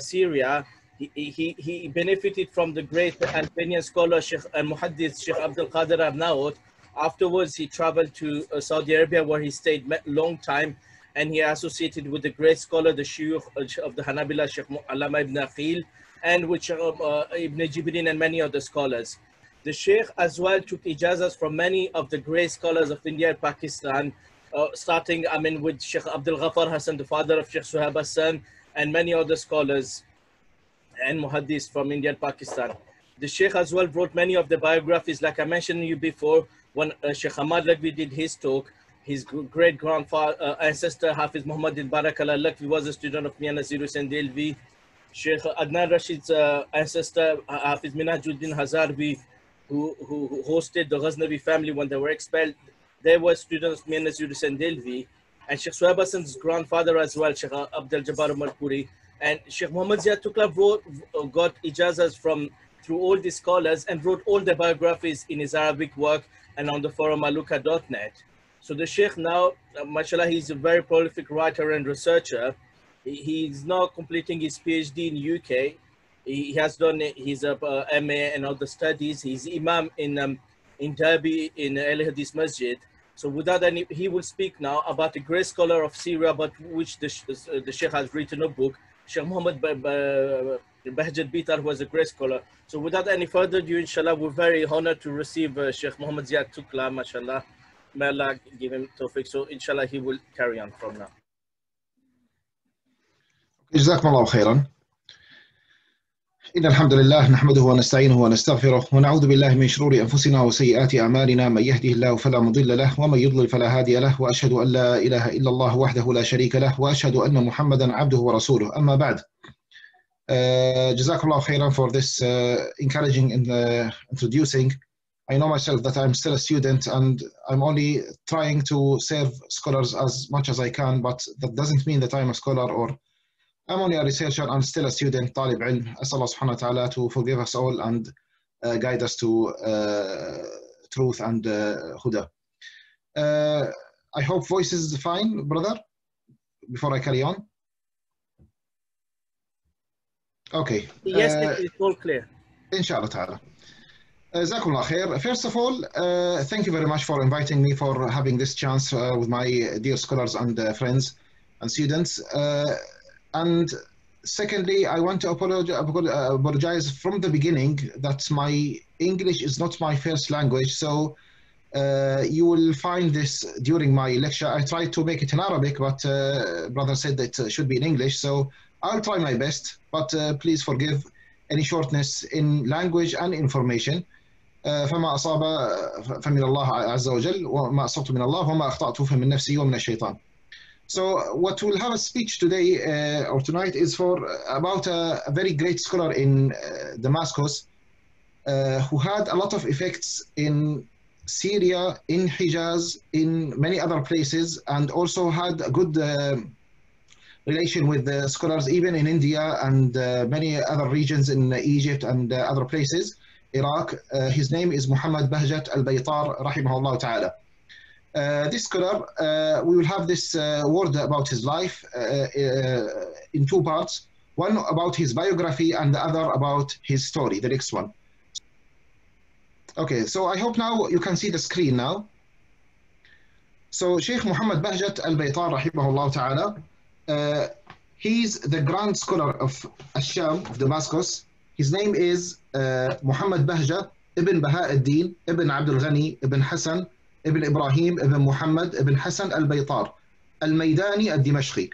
Syria, he, he, he benefited from the great Albanian scholar Sheikh and Muhaddith Sheikh Abdul Qadir Arnaut. Afterwards, he traveled to uh, Saudi Arabia where he stayed a long time and he associated with the great scholar, the Shuyukh of the Hanabila, Sheikh Allama ibn Aqil, and with uh, Ibn Jibrin and many other scholars. The Sheikh as well took ijazas from many of the great scholars of India and Pakistan, uh, starting, I mean, with Sheikh Abdul Ghaffar Hassan, the father of Sheikh Suhaib Hassan, and many other scholars and muhaddis from India and Pakistan. The Sheikh as well wrote many of the biographies, like I mentioned you before, when uh, Sheikh Ahmad Lakvi did his talk, his great grandfather, uh, ancestor Hafiz Muhammad bin Barakallah Lakvi was a student of Mian Nazir Hussain Dehlvi. Sheikh Adnan Rashid's uh, ancestor Hafiz Minajuddin Hazarvi, who, who hosted the Ghaznavi family when they were expelled, they were students of Mian Nazir Hussain Dehlvi. And Sheikh Suhaib Hassan's grandfather as well, Sheikh Abdul Jabbar Malpuri. And Sheikh Muhammad Ziad Tuklah wrote, got ijazas from through all the scholars and wrote all the biographies in his Arabic work and on the forum alukah.net. So the Sheikh now, uh, mashallah, he's a very prolific writer and researcher. He, he's now completing his PhD in UK. He has done his uh, MA and other studies. He's Imam in um, in Derby in Al Hadith Masjid. So without any, he will speak now about a great scholar of Syria, about which the, uh, the Sheikh has written a book, Sheikh Mohammed Bahjat Bitar, who was a great scholar. So without any further ado, inshallah, we're very honored to receive uh, Sheikh Mohammed Ziad Tuklah, mashallah. May Allah give him tawfiq. So inshallah, he will carry on from now. Jazakumullah khairan. إن الحمد لله نحمده ونستعينه ونستغفره ونعوذ بالله من شرور أنفسنا وسيئات أعمالنا. من يهده الله فلا مضل له ومن يضلل فلا هادي له وأشهد أن لا إله إلا الله وحده لا شريك له وأشهد أن محمدا عبده ورسوله. أما بعد uh, جزاكم الله خيرا for this uh, encouraging and uh, introducing. I know myself that I'm still a student and I'm only trying to serve scholars as much as I can but that doesn't mean that I'm a scholar or I'm only a researcher and still a student, طالب علم. أسأل الله سبحانه وتعالى to forgive us all and uh, guide us to uh, truth and uh, huda. Uh, I hope voice is fine, brother, before I carry on. Okay. Yes, it's all clear. Inshallah ta'ala. جزاكم الله خير. First of all, uh, thank you very much for inviting me for having this chance uh, with my dear scholars and uh, friends and students. Uh, and secondly, I want to apologize from the beginning that my English is not my first language. So uh, you will find this during my lecture. I tried to make it in Arabic, but uh, brother said that it should be in English. So I'll try my best, but uh, please forgive any shortness in language and information. فما أصاب فمن الله عز وجل وما أصبت من الله وما أخطأت فمن نفسي ومن الشيطان. So what we'll have a speech today uh, or tonight is for about a, a very great scholar in uh, Damascus uh, who had a lot of effects in Syria, in Hijaz, in many other places, and also had a good relation with the scholars even in India and many other regions in Egypt and other places, Iraq. his name is Muhammad Bahjat al-Baytar, rahimahullah ta'ala. Uh, this scholar, uh, we will have this uh, word about his life in two parts. One about his biography and the other about his story, the next one. Okay, so I hope now you can see the screen now. So Sheikh Muhammad Bahjat al-Baytar, rahimahullah ta'ala, he's the grand scholar of Asham, of Damascus. His name is Muhammad Bahjat ibn Baha ad-Din, ibn Abdul Ghani, ibn Hassan, ابن إبراهيم ابن محمد ابن حسن البيطار الميداني الدمشقي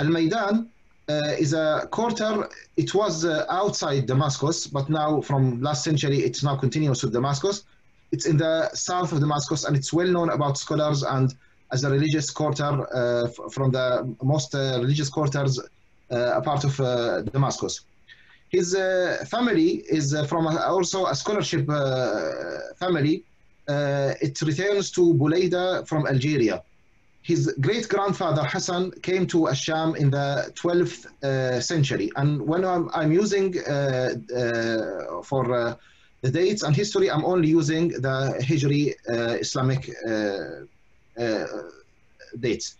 الميدان uh, is a quarter it was uh, outside Damascus but now from last century it's now continuous with Damascus it's in the south of Damascus and it's well known about scholars and as a religious quarter uh, from the most religious quarters a part of Damascus his family is from a, also a scholarship family uh, it returns to Buleida from Algeria. His great grandfather Hassan came to Asham in the 12th uh, century. And when I'm, I'm using uh, for the dates and history, I'm only using the Hijri Islamic dates.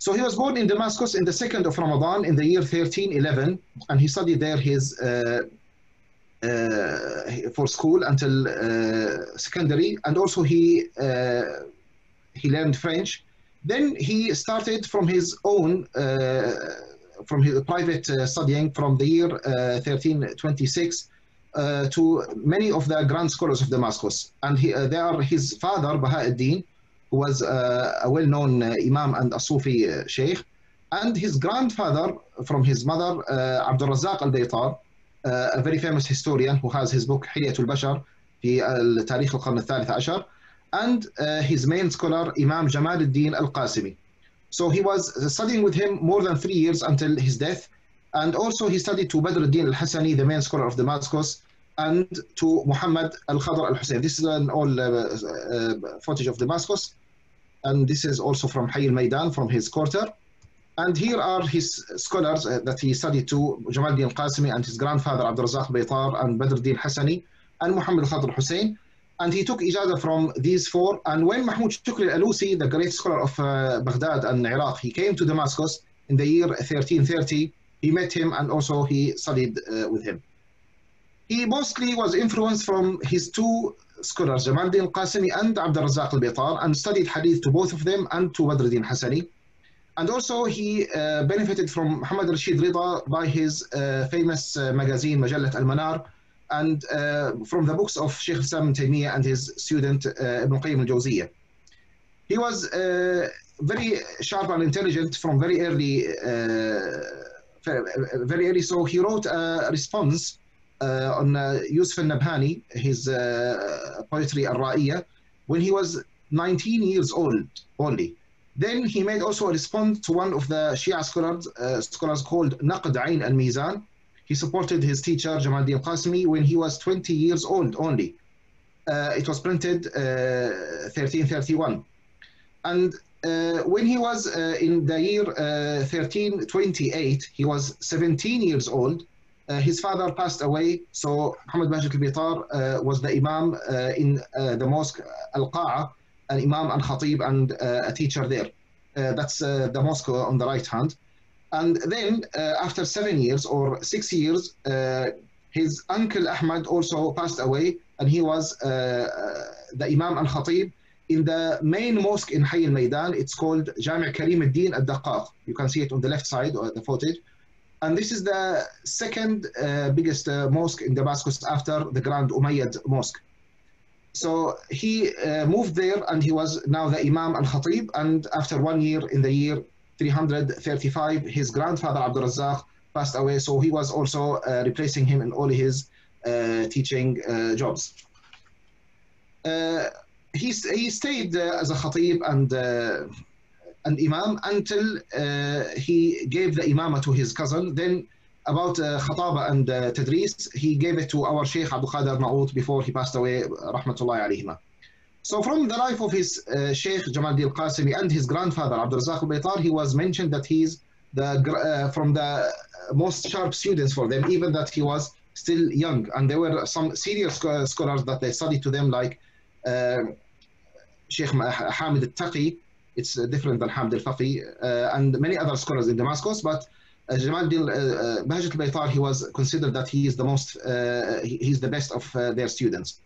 So he was born in Damascus in the second of Ramadan in the year 1311, and he studied there his uh, uh, for school until uh, secondary, and also he uh, he learned French. Then he started from his own, uh, from his private uh, studying from the year 1326 to many of the grand scholars of Damascus, and he, they are his father Baha'u'ddin, who was uh, a well-known uh, Imam and a Sufi uh, Sheikh, and his grandfather from his mother, uh, Abdul Razak al-Baytar, a very famous historian who has his book حلية البشر في تاريخ القرن الثالث عشر, and his main scholar, Imam Jamal al-Din al-Qasimi. So he was studying with him more than three years until his death, and also he studied to Badr al-Din al-Hassani, the main scholar of Damascus, and to Muhammad al-Khadr al-Hussein. This is an all uh, uh, footage of Damascus. And this is also from Hayy al-Maidan, from his quarter. And here are his scholars uh, that he studied to, Jamal din Qasimi and his grandfather Abdul Razak Baytar and Badr din Hassani and Muhammad al-Khadr Hussein. And he took ijazah from these four. And when Mahmoud Shukri al-Alusi, the great scholar of uh, Baghdad and Iraq, he came to Damascus in the year 1330, he met him and also he studied uh, with him. He mostly was influenced from his two scholars, Jamal al-Qasimi and Abd al-Razzaq al-Bitar, and studied hadith to both of them and to Badruddin Hassani. And also he uh, benefited from Muhammad Rashid Rida by his uh, famous uh, magazine, Majallat al-Manar, and uh, from the books of Sheikh Sam Taymiyyah and his student uh, Ibn Qayyim al-Jawziyah. He was uh, very sharp and intelligent from very early, very early, so he wrote a response on Yusuf al-Nabhani, his poetry al-Ra'iyah, when he was 19 years old only. Then he made also a response to one of the Shia scholars, uh, scholars called Naqd Ain al-Mizan. He supported his teacher Jamal Din Qasmi when he was 20 years old only. Uh, it was printed uh, 1331. And uh, when he was in the year 1328, he was 17 years old. Uh, his father passed away, so Muhammad Majid al-Bitar uh, was the imam uh, in the mosque Al-Qa'a, an imam and khatib and uh, a teacher there. Uh, that's uh, the mosque on the right hand. And then after seven years or six years, his uncle Ahmad also passed away, and he was the imam and khatib in the main mosque in Hayy al-Maidan. It's called Jami' Karim al-Din al-Daqqaq. You can see it on the left side of the footage. And this is the second uh, biggest uh, mosque in Damascus after the Grand Umayyad Mosque. So he uh, moved there and he was now the Imam al Khatib. And after one year, in the year 335, his grandfather Abdul Razzaq passed away. So he was also uh, replacing him in all his uh, teaching uh, jobs. he, he stayed as a Khatib and an imam until uh, he gave the imama to his cousin. Then about uh, khataba and uh, tadris, he gave it to our Sheikh Abdul Qadir Na'ut before he passed away, rahmatullahi alayhima. So from the life of his uh, Sheikh Jamal Din Qasimi and his grandfather Abdul Razak al-Baytar, he was mentioned that he's the uh, from the most sharp students for them, even that he was still young. And there were some senior scholars that they studied to them like uh, Sheikh Hamid al-Taqi, it's uh, different than Hamd al-Faqi uh, and many other scholars in Damascus, but Jamal Din Bahjat al-Baytar, he was considered that he is the most, he's the best of their students.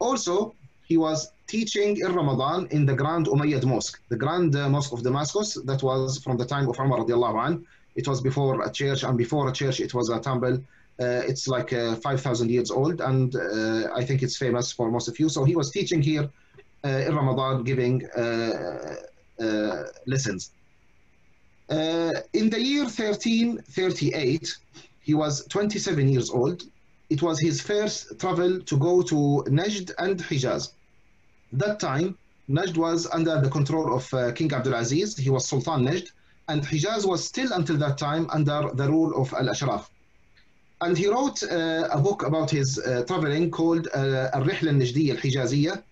Also, he was teaching in Ramadan in the Grand Umayyad Mosque, the Grand Mosque of Damascus that was from the time of Umar radiallahu anh. It was before a church, and before a church, it was a temple. Uh, it's like uh, 5,000 years old, and uh, I think it's famous for most of you. So he was teaching here in Ramadan, giving uh, lessons. Uh, in the year 1338, he was 27 years old. It was his first travel to go to Najd and Hijaz. That time, Najd was under the control of uh, King Abdulaziz. He was Sultan Najd. And Hijaz was still until that time under the rule of Al-Ashraf. And he wrote uh, a book about his uh, traveling called uh, Al-Rihla al-Najdiyya al-Hijaziyya.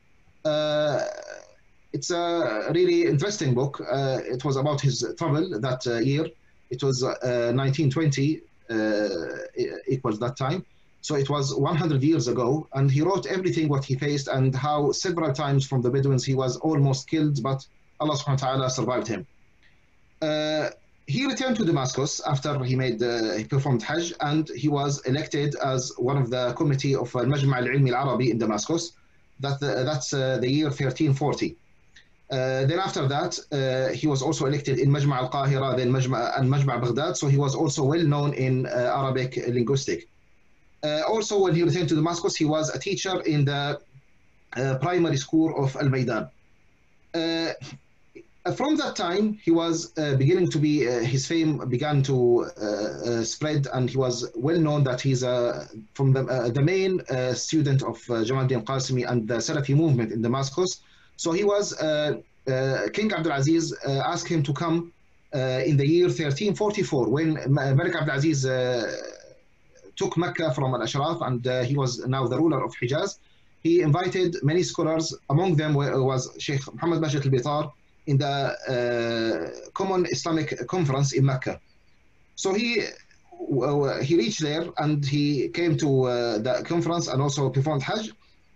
It's a really interesting book. Uh, it was about his travel that uh, year. It was 1920 uh, equals that time. So it was 100 years ago, and he wrote everything what he faced and how several times from the Bedouins he was almost killed, but Allah subhanahu wa ta'ala survived him. Uh, he returned to Damascus after he made uh, he performed Hajj and he was elected as one of the committee of Al-Majma' al-Ilmi al-Arabi in Damascus. That, uh, that's uh, the year 1340. Uh, then after that, uh, he was also elected in Majma' al-Qahira, then Majma' and Majma' Baghdad. So he was also well known in Arabic linguistic. also, when he returned to Damascus, he was a teacher in the primary school of Al-Maidan. Uh, from that time, he was uh, beginning to be, uh, his fame began to uh, uh, spread, and he was well known that he's from the, the main student of Jamal Din Qasimi and the Salafi movement in Damascus. So he was, uh, uh, King Abdulaziz uh, asked him to come in the year 1344 when Malik Abdulaziz took Mecca from Al-Ashraf and he was now the ruler of Hijaz. He invited many scholars, among them was Sheikh Muhammad Majid al-Bitar, in the uh, Common Islamic Conference in Mecca. So he he reached there and he came to uh, the conference and also performed Hajj.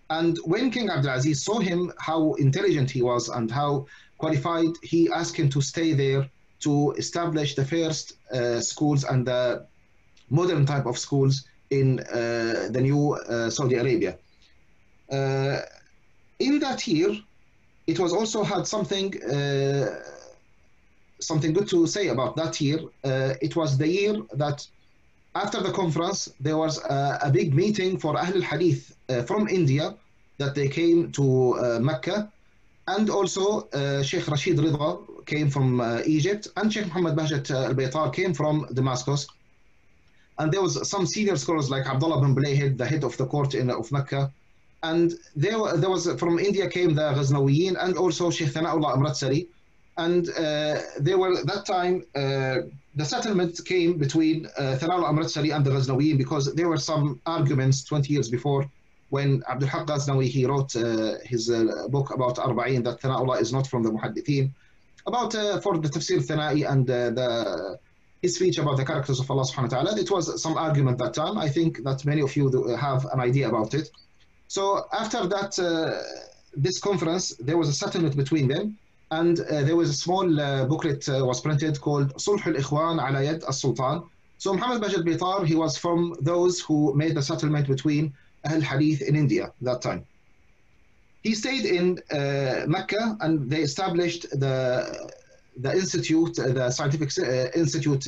And when King Abdulaziz saw him, how intelligent he was and how qualified, he asked him to stay there to establish the first uh, schools and the modern type of schools in uh, the new uh, Saudi Arabia. Uh, in that year, it was also had something uh, something good to say about that year. Uh, it was the year that after the conference there was a, a big meeting for Ahl al-Hadith from India that they came to uh, Mecca. And also uh, Sheikh Rashid Rida came from uh, Egypt. And Sheikh Muhammad Bahjat al-Baytar came from Damascus. And there was some senior scholars like Abdullah bin Bulayhid, the head of the court in, of Mecca, and there, there was from India came the Ghaznawiyin and also Sheikh Thana'ullah Amritsari. And uh, they were that time uh, the settlement came between uh, Thana'ullah Amritsari and the Ghaznawiyin because there were some arguments 20 years before when Abdul Haq Ghaznawi he wrote uh, his uh, book about Arba'in that Thana'ullah is not from the Muhaddithin about uh, for the Tafsir Thana'i and uh, the his speech about the characters of Allah subhanahu wa ta'ala. It was some argument that time. I think that many of you have an idea about it. So after that, uh, this conference, there was a settlement between them, and uh, there was a small uh, booklet uh, was printed called Sulh al-Ikhwan ala Yad al-Sultan. So Muhammad Majid Bitar, he was from those who made the settlement between In India that time. He stayed in uh, Mecca and they established the the institute, the scientific uh, institute,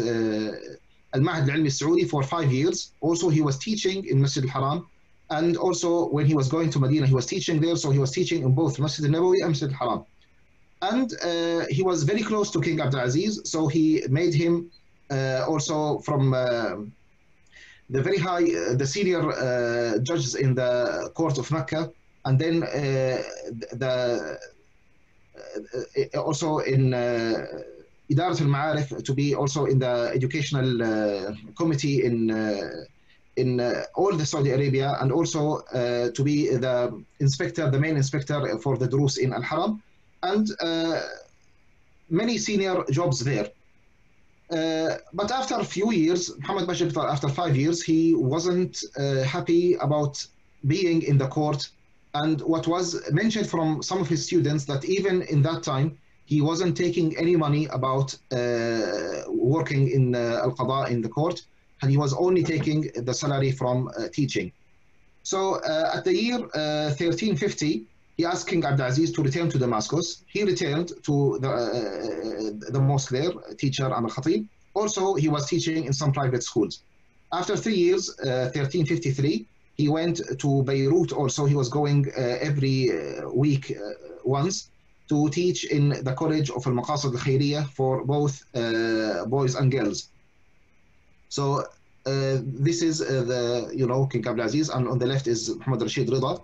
Al-Mahd al-Ilmi Saudi for five years. Also, he was teaching in Masjid al-Haram and also when he was going to Medina, he was teaching there. So he was teaching in both Masjid al-Nabawi and Masjid al-Haram. And uh, he was very close to King Abdulaziz. So he made him uh, also from uh, the very high, uh, the senior uh, judges in the court of Mecca. And then uh, the also in Idarat al-Ma'arif to be also in the educational committee in in uh, all the Saudi Arabia and also uh, to be the inspector, the main inspector for the Durus in Al-Haram and uh, many senior jobs there. Uh, but after a few years, Muhammad Bahjat, after five years, he wasn't uh, happy about being in the court. And what was mentioned from some of his students that even in that time, he wasn't taking any money about uh, working in Al-Qada in the court and he was only taking the salary from uh, teaching. So uh, at the year 1350, uh, he asked King Abdulaziz to return to Damascus. He returned to the, uh, uh, the mosque there, uh, teacher and al-Khatib. Also, he was teaching in some private schools. After three years, 1353, he went to Beirut also. He was going every week once to teach in the College of Al-Maqasid Al-Khairiyah for both uh, boys and girls. So uh, this is uh, the, you know, King Abdulaziz, and on the left is Muhammad Rashid Rida.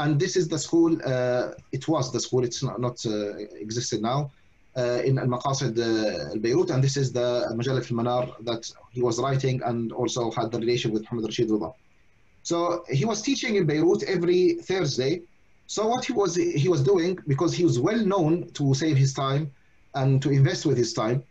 And this is the school, uh, it was the school, it's not, not existed now, in Al-Maqasid al-Beirut, and this is the Majallat al-Manar that he was writing and also had the relation with Muhammad Rashid Rida. So he was teaching in Beirut every Thursday. So what he was he was doing because he was well known to save his time and to invest with his time.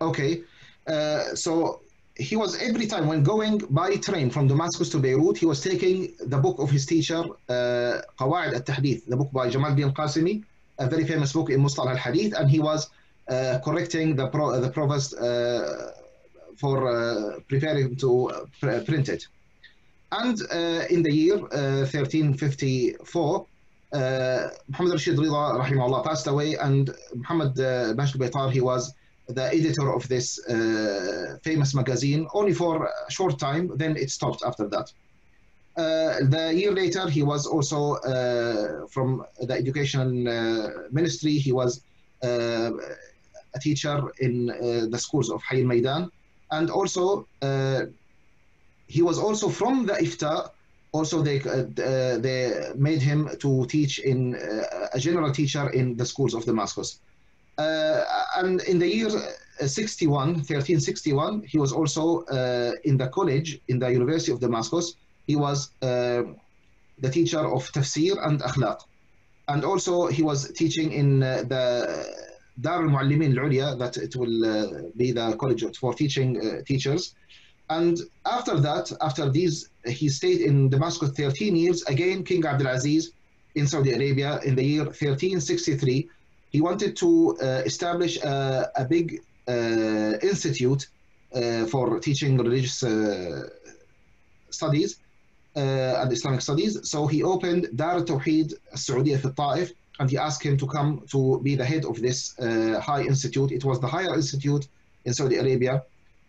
Okay, uh, so he was every time when going by train from Damascus to Beirut, he was taking the book of his teacher, uh, Qawaid al-Tahdith, the book by Jamal bin Qasimi, a very famous book in Mustalah al-Hadith, and he was uh, correcting the, pro the provost uh, for uh, preparing to uh, print it. And uh, in the year 1354, Muhammad Rashid Rida, rahimahullah, passed away, and Muhammad uh, Bash al he was the editor of this uh, famous magazine only for a short time, then it stopped after that. Uh, the year later, he was also uh, from the education uh, ministry. He was uh, a teacher in uh, the schools of Hayy Maidan. And also, he was also from the IFTA. Also, they, they made him to teach in a general teacher in the schools of Damascus. Uh, and in the year uh, 61, 1361, he was also uh, in the college in the University of Damascus. He was the teacher of tafsir and akhlaq. And also he was teaching in the Dar al-Muallimin al-Ulya, that it will be the college for teaching teachers. And after that, after these, he stayed in Damascus 13 years. Again, King Abdulaziz in Saudi Arabia in the year 1363 he wanted to uh, establish a, a big uh, institute uh, for teaching religious studies and Islamic studies. So he opened Dar Tawheed Saudiya fi Ta'if and he asked him to come to be the head of this uh, high institute. It was the higher institute in Saudi Arabia.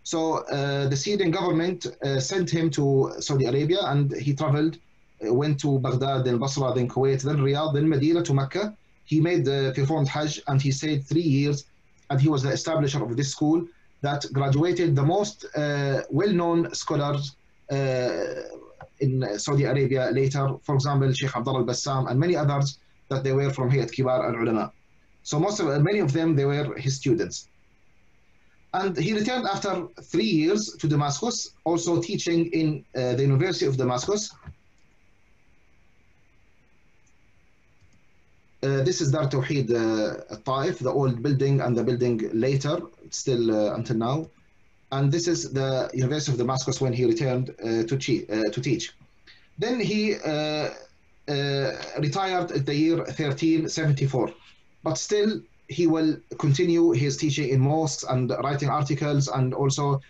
So uh, the Syrian government uh, sent him to Saudi Arabia and he traveled, went to Baghdad, then Basra, then Kuwait, then Riyadh, then Medina to Mecca he made the performed Hajj and he stayed three years and he was the establisher of this school that graduated the most uh, well-known scholars uh, in Saudi Arabia later, for example, Sheikh Abdullah al-Bassam and many others that they were from Hayat Kibar al-Ulama. So most of, many of them, they were his students. And he returned after three years to Damascus, also teaching in uh, the University of Damascus. Uh, this is Dar Tawheed uh, Taif, the old building and the building later, still uh, until now. And this is the University of Damascus when he returned uh, to, uh, to teach. Then he uh, retired at the year 1374. But still, he will continue his teaching in mosques and writing articles and also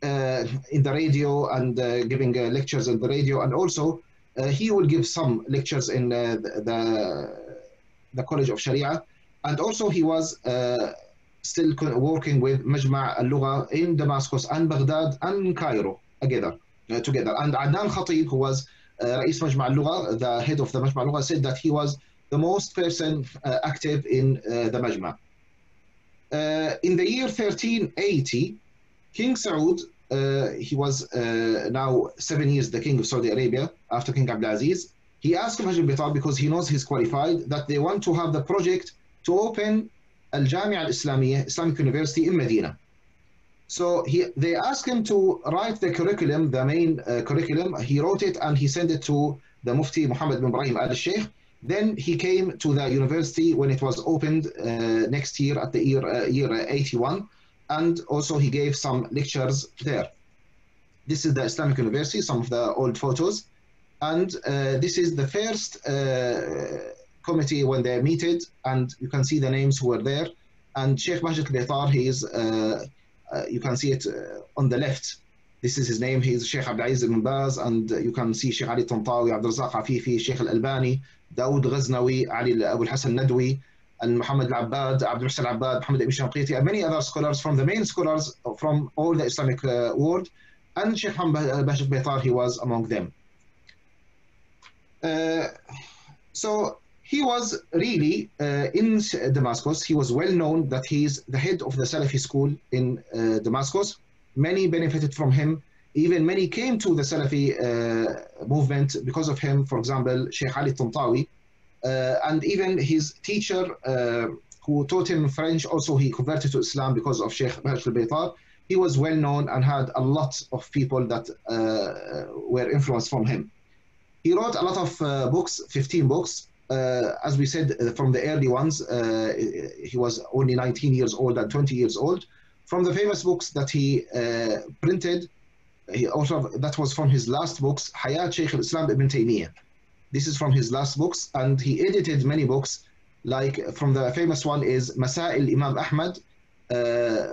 in the radio and giving lectures in the radio. And also, he will give some lectures in the, the College of Sharia, and also he was uh, still working with Majma' al-Lugha in Damascus and Baghdad and Cairo together. Uh, together. And Adnan Khatib, who was uh, Rais Majma' al-Lugha, the head of the Majma' al-Lugha, said that he was the most person uh, active in uh, the Majma'. Uh, in the year 1380, King Saud, he was now seven years the king of Saudi Arabia after King Abdulaziz, he asked Majid Bitar because he knows he's qualified that they want to have the project to open Al Jamia Al Islamiyah, Islamic University in Medina. So he, they asked him to write the curriculum, the main uh, curriculum. He wrote it and he sent it to the Mufti Muhammad bin Ibrahim Al Sheikh. Then he came to the university when it was opened uh, next year at the year, uh, year 81. And also he gave some lectures there. This is the Islamic University, some of the old photos. And uh, this is the first uh, committee when they meted, and you can see the names who were there. And Sheikh Majid Bitar, he is, uh, you can see it on the left. This is his name. He is Sheikh Abdulaziz ibn Baz, and you can see Sheikh Ali Tantawi, Abdul Razak Afifi, Sheikh Al Albani, Dawood Ghaznawi, Ali Abu Hassan Nadwi, and Muhammad Al Abbad, Abdul Muhsin Al Abbad, Muhammad Ibn Shanqiti, and many other scholars from the main scholars from all the Islamic uh, world. And Sheikh Muhammad Bahjat Bitar, he was among them. Uh, so he was really uh, in Damascus. He was well known that he is the head of the Salafi school in uh, Damascus. Many benefited from him. Even many came to the Salafi uh, movement because of him. For example, Sheikh Ali Tantawi, uh, and even his teacher uh, who taught him French. Also, he converted to Islam because of Sheikh Bahjat al-Baytar. He was well known and had a lot of people that were influenced from him. He wrote a lot of uh, books, 15 books. Uh, as we said uh, from the early ones, he was only 19 years old and 20 years old. from the famous books that he printed, he also that was from his last books, Hayat Shaykh al-Islam ibn Taymiyyah. This is from his last books, and he edited many books. Like from the famous one is Masail Imam Ahmad uh,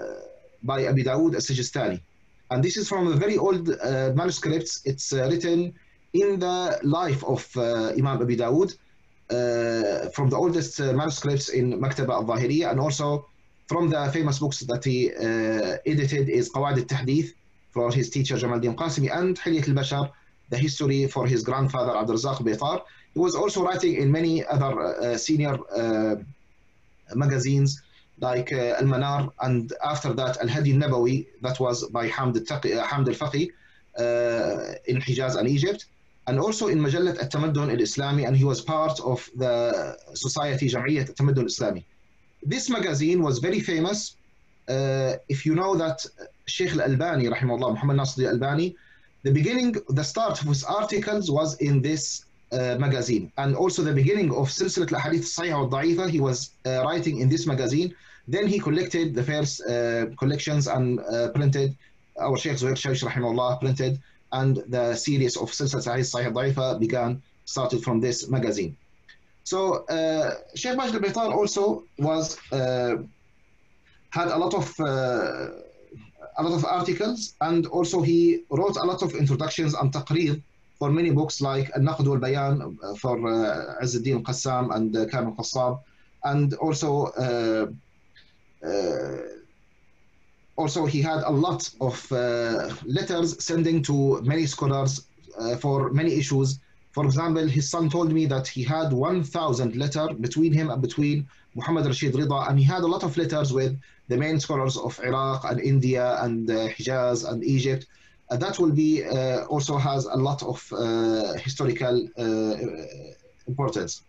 by Abi Dawood al-Sijistani. And this is from a very old uh, manuscripts. It's uh, written in the life of uh, Imam Abi Dawood, uh, from the oldest uh, manuscripts in Maktaba al-Zahiriya, and also from the famous books that he edited is Qawaid al-Tahdith, for his teacher Jamal Din Qasimi, and Hilyat al-Bashar, the history for his grandfather Abdul Razak Baitar. He was also writing in many other senior magazines like uh, Al-Manar and after that Al-Hadi Nabawi that was by Hamd, al al-Faqi uh, in Hijaz and Egypt and also in Majallat Al-Tamaddun al-Islami and he was part of the society Jam'iyyat Al-Tamaddun al-Islami. This magazine was very famous uh, if you know that Sheikh Al-Albani rahimahullah Muhammad Nasir Al-Albani the beginning the start of his articles was in this uh, magazine and also the beginning of Silsilat al-Hadith Sahih al-Da'ifa he was uh, writing in this magazine then he collected the first uh, collections and uh, printed our Sheikh Zuhair Shaish rahimahullah printed and the series of Silsilat al-Hadith Sahih al-Da'ifa began started from this magazine. So uh, Sheikh Majd al-Baitar also was uh, had a lot of a lot of articles and also he wrote a lot of introductions and taqreed for many books like Al-Naqd wal-Bayan for uh, Azzuddin al-Qassam and uh, Kamil Qassab and also uh, uh, also he had a lot of uh, letters sending to many scholars uh, for many issues for example, his son told me that he had 1,000 letter between him and between Muhammad Rashid Rida, and he had a lot of letters with the main scholars of Iraq and India and uh, Hijaz and Egypt. Uh, that will be uh, also has a lot of uh, historical importance.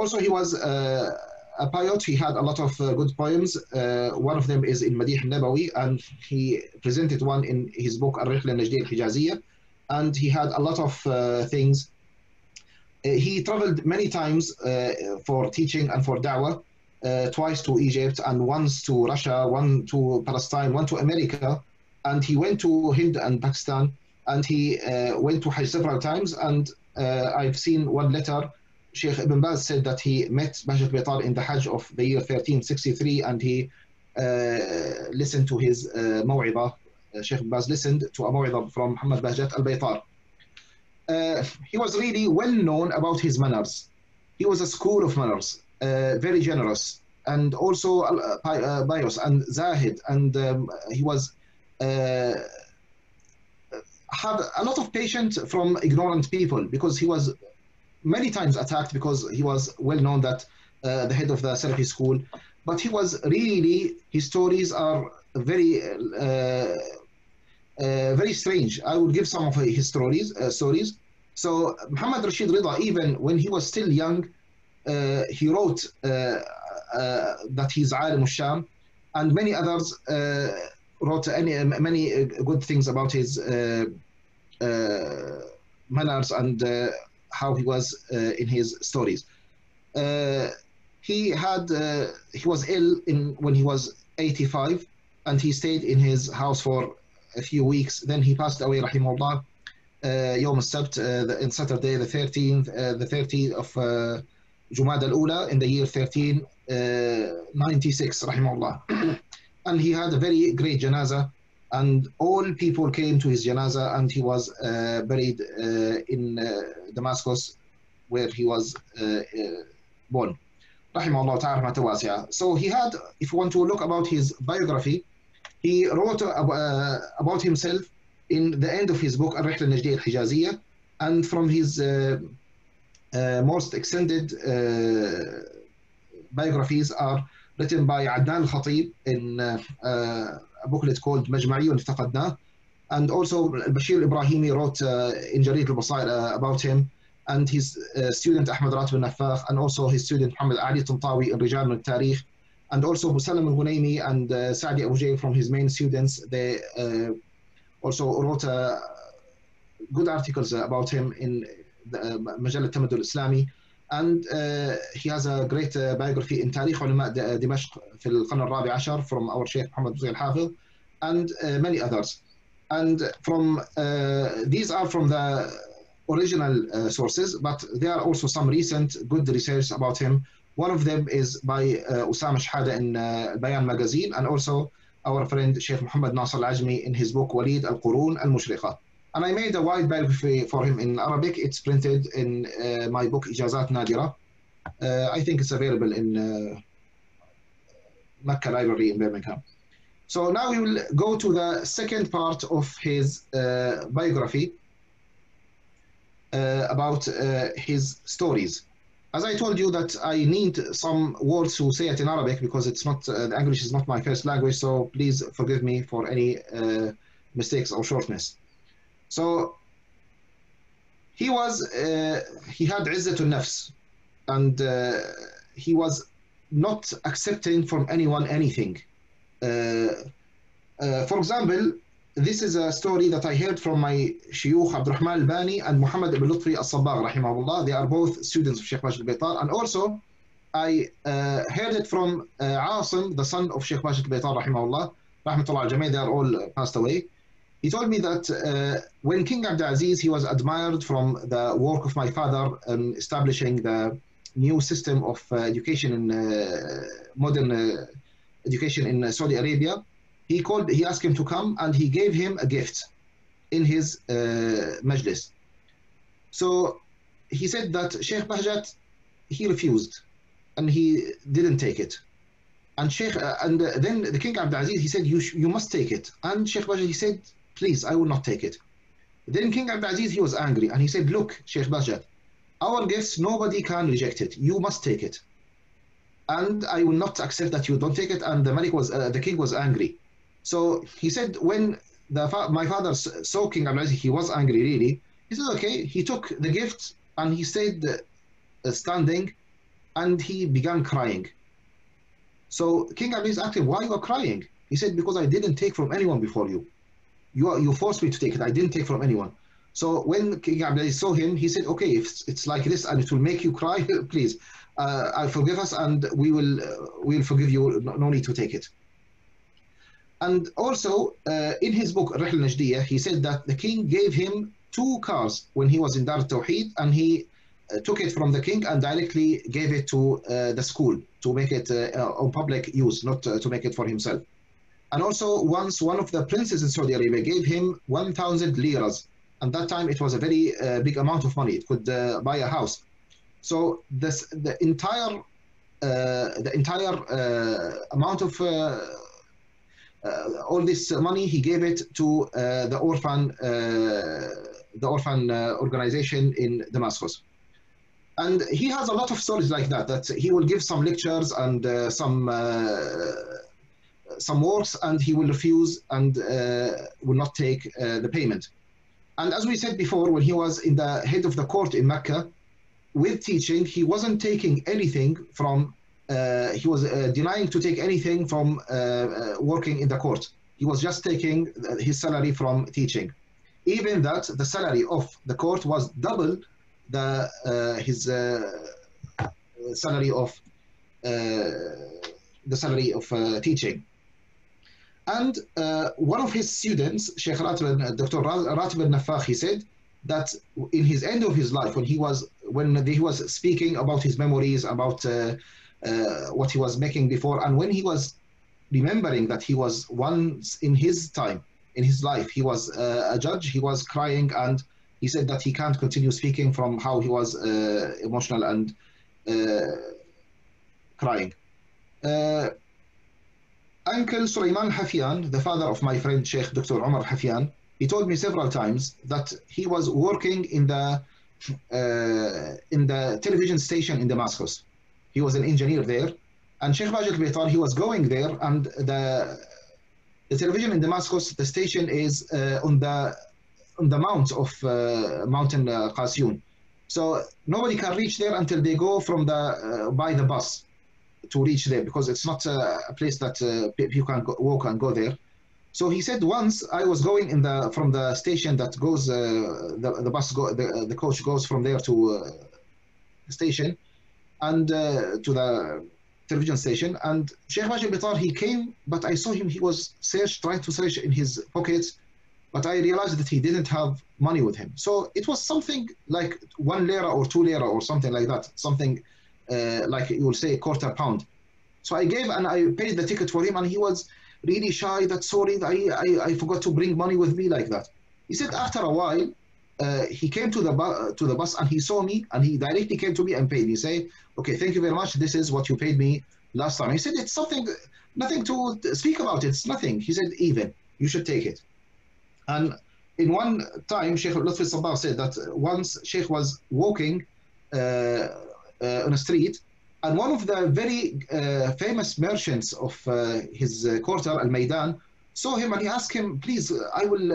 Also, he was a poet. He had a lot of good poems. one of them is in Madih Nabawi, and he presented one in his book Al-Rihla Najdi al-Hijaziyah and he had a lot of uh, things. Uh, he traveled many times uh, for teaching and for da'wah, twice to Egypt and once to Russia, one to Palestine, one to America, and he went to Hind and Pakistan, and he went to Hajj several times, and I've seen one letter Sheikh Ibn Baz said that he met Bahjat Baitar in the Hajj of the year 1363 and he uh, listened to his uh, maw'idah Sheikh Ibn Baz listened to a maw'idah from Muhammad Bahjat al-Baitar. Uh, he was really well known about his manners. He was a school of manners, uh, very generous, and also uh, uh pious and zahid, and um, he was uh, had a lot of patience from ignorant people because he was many times attacked because he was well known that uh, the head of the Salafi school, but he was really his stories are very uh, uh, very strange. I will give some of his stories. Uh, stories. So Muhammad Rashid Rida, even when he was still young, uh, he wrote that he's Alim al-Sham, and many others wrote any, many good things about his manners and how he was in his stories. he had he was ill in when he was 85 and he stayed in his house for a few weeks. Then he passed away, rahimahullah, uh, يوم السبت, uh, in Saturday, the 13th, uh, the 30th of uh, Jumad al-Ula in the year 1396, uh, rahimahullah. and he had a very great janaza, and all people came to his janaza, and he was uh, buried uh, in Damascus, where he was born. Rahimahullah ta'ala So he had, if you want to look about his biography, he wrote uh, about himself in the end of his book Al-Rihla Najdi al-Hijaziyah and from his uh, uh, most extended biographies are written by Adnan al-Khatib in booklet called Majma'iyun Iftaqadna and also Bashir Ibrahimi wrote in Jarid al-Basair about him and his uh, student Ahmed Ratib al-Nafakh and also his student Muhammad Ali Tantawi in Rijal al-Tarikh and also Musallam al-Ghunaymi and uh, Sa'di Abu Jay from his main students, they uh, also wrote uh, good articles about him in the uh, Majallat al-Tamaddun al-Islami and uh, he has a great uh, biography in تاريخ علماء دمشق في القرن الرابع عشر from our Sheikh Muhammad Buzair Hafiz and uh, many others. And from these are from the original sources, but there are also some recent good research about him. One of them is by Usama Shahada in Bayan magazine, and also our friend Sheikh Muhammad Nasser Al-Ajmi in his book Walid Al-Qurun Al-Mushriqa. And I made a wide biography for him in Arabic. It's printed in uh, my book Ijazat Nadira. Uh, I think it's available in uh, Makkah Library in Birmingham. So now we will go to the second part of his uh, biography uh, about uh, his stories. As I told you that I need some words to say it in Arabic because it's not, the English is not my first language, so please forgive me for any mistakes or shortness. So he was, uh, he had izzatun nafs and uh, he was not accepting from anyone anything. Uh, uh, for example, this is a story that I heard from my Shuyukh Abdurrahman al-Bani and Muhammad ibn Lutfi al-Sabbagh rahimahullah. They are both students of Sheikh Bahjat al-Baitar and also I uh, heard it from uh, Asim, the son of Sheikh Bahjat al-Baitar rahimahullah. Rahmatullah al-Jamay, they are all passed away. He told me that uh, when King Abdulaziz, he was admired from the work of my father in establishing the new system of uh, education in uh, modern uh, education in Saudi Arabia. He called, he asked him to come and he gave him a gift in his uh, majlis. So he said that Sheikh Bahjat, he refused and he didn't take it. And Sheikh, uh, and then the King Abdulaziz, he said, you, you must take it. And Sheikh Bahjat, he said, please, I will not take it. Then King Abdulaziz, he was angry and he said, look, Sheikh Bahjat, our gifts, nobody can reject it. You must take it. And I will not accept that you don't take it. And the Malik was, uh, the king was angry. So he said, when the fa my father saw King Abdulaziz, he was angry really. He said, okay, he took the gift and he stayed uh, standing and he began crying. So King Abdulaziz asked him, why you are crying? He said, because I didn't take from anyone before you you, you forced me to take it. I didn't take from anyone. So when King Abdulaziz saw him, he said, okay, if it's like this and it will make you cry, please, uh, I forgive us and we will uh, we'll forgive you. No, no, need to take it. And also, uh, in his book, Rihl Najdiyah, he said that the king gave him two cars when he was in Dar Tawheed and he uh, took it from the king and directly gave it to uh, the school to make it uh, on public use, not to make it for himself. And also once one of the princes in Saudi Arabia gave him 1,000 liras. And that time it was a very uh, big amount of money. It could uh, buy a house. So this the entire uh, the entire uh, amount of uh, uh, all this money he gave it to the orphan the orphan organization in Damascus. And he has a lot of stories like that. That he will give some lectures and some some works and he will refuse and uh, will not take uh, the payment. And as we said before, when he was in the head of the court in Mecca, with teaching, he wasn't taking anything from, uh, he was uh, denying to take anything from uh, uh, working in the court. He was just taking his salary from teaching. Even that, the salary of the court was double the, his salary of the salary of teaching. And uh, one of his students, Sheikh Ratib, uh, Dr. Ratib al-Nafakh, he said that in his end of his life, when he was when he was speaking about his memories, about uh, uh, what he was making before, and when he was remembering that he was once in his time, in his life, he was uh, a judge, he was crying, and he said that he can't continue speaking from how he was uh, emotional and crying. Uncle Sulaiman Hafian, the father of my friend Sheikh Dr. Omar Hafian, he told me several times that he was working in the uh, in the television station in Damascus. He was an engineer there, and Sheikh Bahjat Baitar, he was going there, and the the television in Damascus, the station is uh, on the on the mount of uh, mountain uh, Qasyun. So nobody can reach there until they go from the uh, by the bus to reach there because it's not a, a place that uh, you can go, walk and go there. So he said once I was going in the from the station that goes uh, the the bus go the, the coach goes from there to uh, station and uh, to the television station. And Sheikh Bahjat Bitar, he came, but I saw him, he was searched, trying to search in his pockets, but I realized that he didn't have money with him. So it was something like one lira or two lira or something like that, something uh, like you will say a quarter pound. So I gave and I paid the ticket for him, and he was really shy. That sorry, I, I, I forgot to bring money with me like that. He said after a while, uh, he came to the bu- to the bus and he saw me and he directly came to me and paid. Me. He say, "Okay, thank you very much. This is what you paid me last time." He said, "It's something, nothing to speak about. It's nothing." He said, "Even you should take it." And in one time, Sheikh Lutfi Sabbagh said that once Sheikh was walking uh, on a street, and one of the very uh, famous merchants of uh, his uh, quarter, Al Maidan, saw him and he asked him, "Please, I will."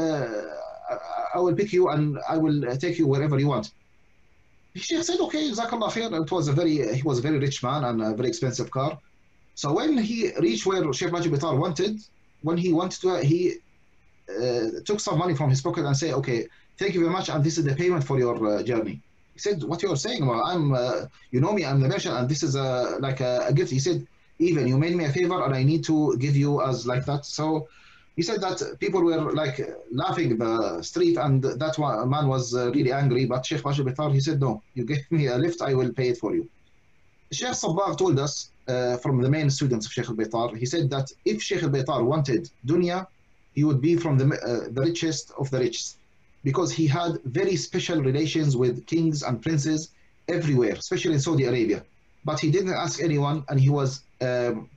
I will pick you and I will take you wherever you want. Sheikh said, okay, Jazakallah khair. It was a very, he was a very rich man and a very expensive car. So when he reached where Sheikh Bahjat Bitar wanted, when he wanted to, he uh, took some money from his pocket and said, okay, thank you very much, and this is the payment for your uh, journey. He said, what you're saying? Well, I'm, uh, you know me, I'm the merchant, and this is a, like a, a gift. He said, even you made me a favor, and I need to give you as like that. So he said that people were like laughing the street and that one, man was really angry but Sheikh Bashir Bitar he said no you give me a lift I will pay it for you Sheikh Sabbagh told us uh, from the main students of Sheikh Bitar he said that if Sheikh Bitar wanted dunya he would be from the, uh, the richest of the rich because he had very special relations with kings and princes everywhere especially in Saudi Arabia but he didn't ask anyone and he was um,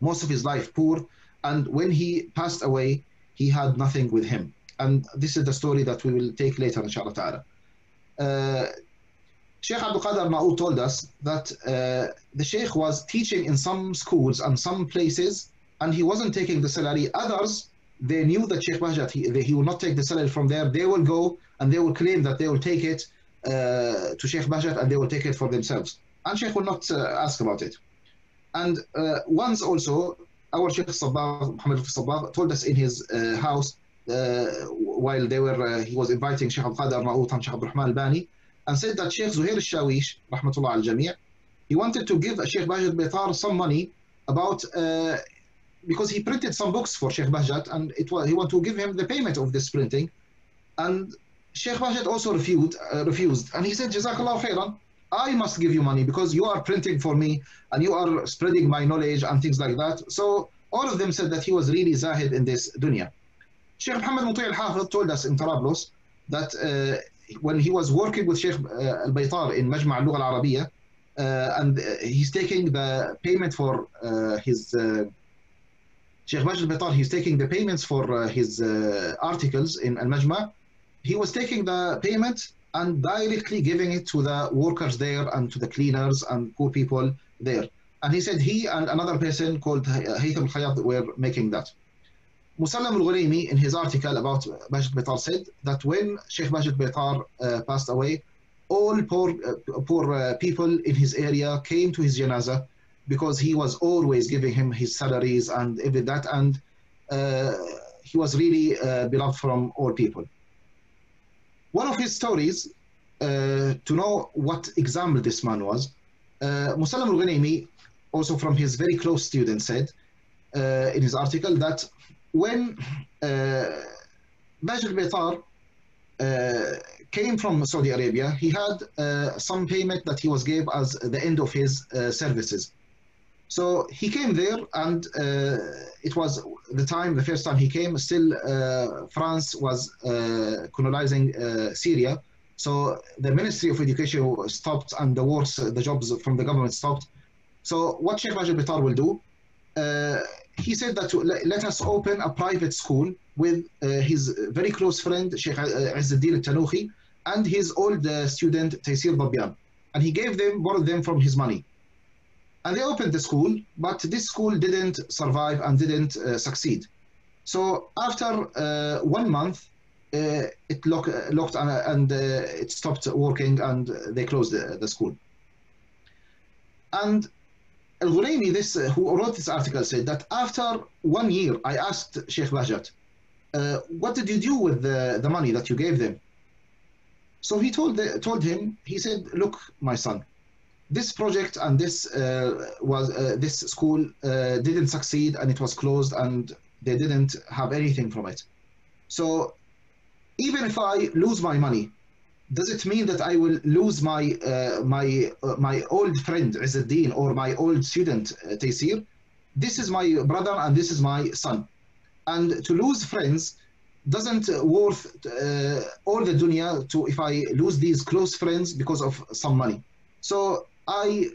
most of his life poor and when he passed away, he had nothing with him. And this is the story that we will take later, inshallah ta'ala. Uh, Sheikh Abdul Qadir Na'ud told us that uh, the Sheikh was teaching in some schools and some places, and he wasn't taking the salary. Others, they knew that Sheikh Bahjat, he, he will not take the salary from there. They will go and they will claim that they will take it uh, to Sheikh Bahjat and they will take it for themselves. And Sheikh will not uh, ask about it. And uh, once also, our Sheikh Sabbagh, Muhammad Sabbagh, told us in his uh, house uh, while they were, uh, he was inviting Sheikh Al-Qadir Na'ut and Sheikh Abdurrahman Al-Bani, and said that Sheikh Zuhair Al-Shawish, Rahmatullah Al-Jami' he wanted to give Sheikh Bahjat Bitar some money about, because he printed some books for Sheikh Bahjat, and it was, he wanted to give him the payment of this printing, and Sheikh Bahjat also refused, refused, and he said, Jazakallah khairan, I must give you money because you are printing for me and you are spreading my knowledge and things like that. So all of them said that he was really zahid in this dunya. Sheikh Muhammad Muti al-Hafid told us in Tarablos that uh, when he was working with Sheikh uh, al-Baytar in Majma' al-Lugha al-Arabiya, uh, and he's taking the payment for his Sheikh Majid al-Baytar, he's taking the payments for his articles in al-Majma', he was taking the payment and directly giving it to the workers there and to the cleaners and poor people there. And he said he and another person called Haytham al-Khayyat were making that. Musallam al-Ghulaimi in his article about Bahjat Bitar said that when Sheikh Bahjat Bitar uh, passed away, all poor, uh, poor uh, people in his area came to his janazah because he was always giving him his salaries and every that and he was really beloved from all people one of his stories uh, to know what example this man was. Uh, al-Ghanaimi, also from his very close student, said uh, in his article that when uh, Baj al-Bitar uh, came from Saudi Arabia, he had uh, some payment that he was gave as the end of his uh, services. So he came there, and uh, it was the time, the first time he came, still uh, France was uh, colonizing uh, Syria. So the Ministry of Education stopped, and the wars, the jobs from the government stopped. So what Sheikh Bahjat Bitar will do, uh, he said that let us open a private school with uh, his very close friend Sheikh Izzuddin al-Tanukhi and his old student Taysir Dabyan. And he gave them, borrowed them from his money and they opened the school, but this school didn't survive and didn't uh, succeed. So after uh, one month, uh, it lock, locked and, and it stopped working and they closed the, the school. And Al-Ghulaimi, this, who wrote this article, said that after one year, I asked Sheikh Bahjat, uh, what did you do with the, the money that you gave them? So he told, the, told him, he said, look, my son, this project and this uh, was uh, this school uh, didn't succeed and it was closed and they didn't have anything from it. So even if I lose my money, does it mean that I will lose my uh, my uh, my old friend Izzuddin or my old student uh, Taysir? This is my brother and this is my son, and to lose friends doesn't worth uh, all the dunya to if I lose these close friends because of some money. So I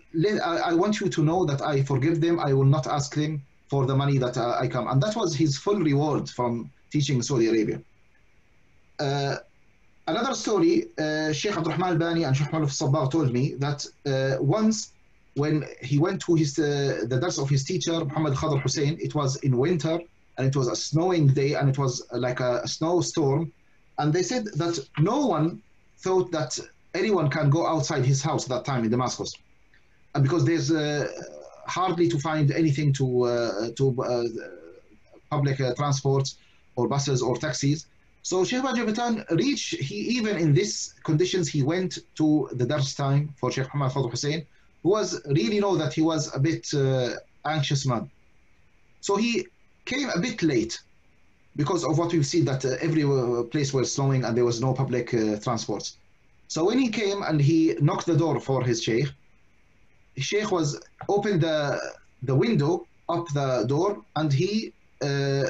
I want you to know that I forgive them. I will not ask them for the money that uh, I come, and that was his full reward from teaching Saudi Arabia. Uh, another story, uh, Sheikh Abdurrahman al-Bani and Sheikh Maluf Sabbagh told me that uh, once when he went to his uh, the dars of his teacher, Muhammad Khadr Hussein, it was in winter and it was a snowing day and it was like a snowstorm. And they said that no one thought that anyone can go outside his house that time in Damascus. And because there's uh, hardly to find anything to, uh, to uh, public transport or buses or taxis. So Sheikh Bahjat reached, he, even in these conditions, he went to the Dars time for Sheikh Muhammad Khadr Hussein, who was really know that he was a bit uh, anxious man. So he came a bit late because of what we've seen that uh, every uh, place was snowing and there was no public uh, transport. So when he came and he knocked the door for his sheikh, sheikh was opened the the window up the door and he uh,